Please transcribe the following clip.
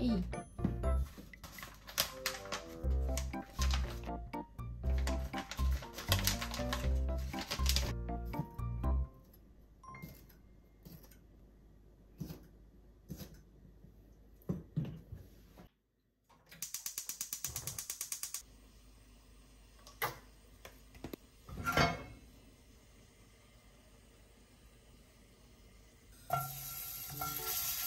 E. you